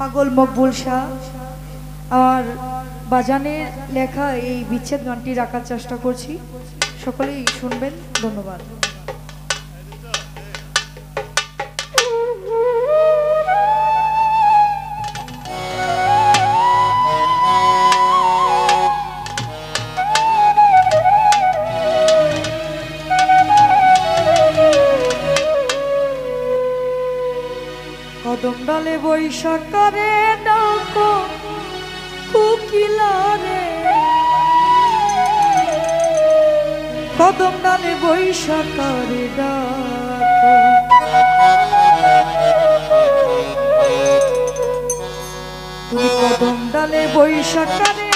পাগল মকবুল শাহ। আর বাজানে লেখা এই বিচ্ছেদ গানটি রাখার চেষ্টা করছি। সকলেই শুনবেন। ধন্যবাদ। কদম ডালে বৈশাকারে ডাকো কুকিলারে। কদম ডালে বৈশাকারে ডাকো। তুমি কদম ডালে বৈশাকারে